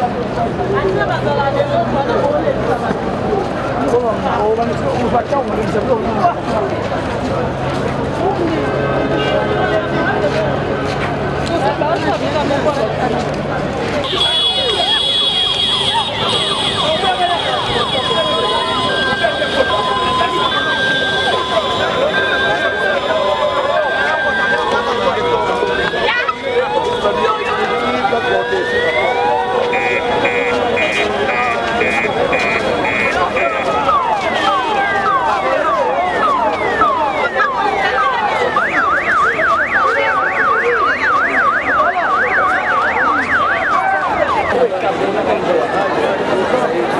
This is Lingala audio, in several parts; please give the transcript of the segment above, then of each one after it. Thank you. Obrigado.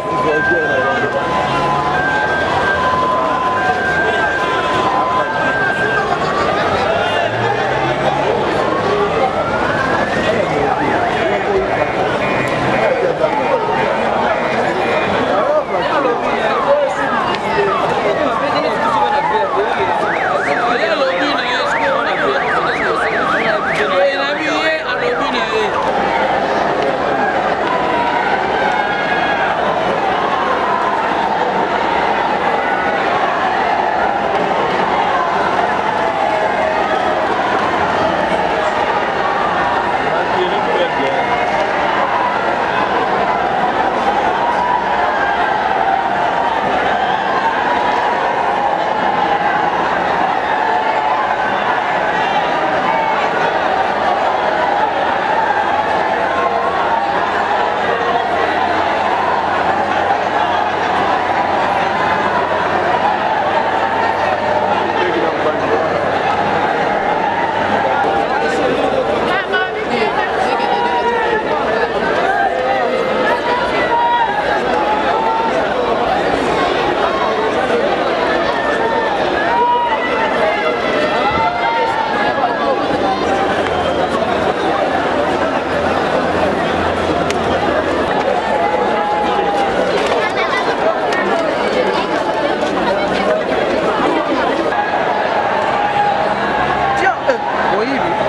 test is really good. believe it.